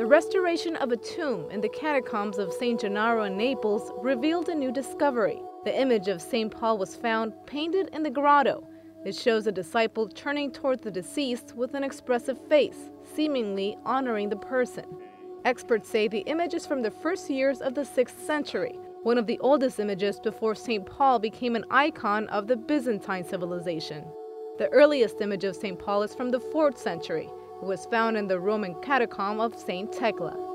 The restoration of a tomb in the catacombs of St. Gennaro in Naples revealed a new discovery. The image of St. Paul was found painted in the grotto. It shows a disciple turning toward the deceased with an expressive face, seemingly honoring the person. Experts say the image is from the first years of the 6th century, one of the oldest images before St. Paul became an icon of the Byzantine civilization. The earliest image of St. Paul is from the 4th century. It was found in the Roman catacomb of St. Thecla.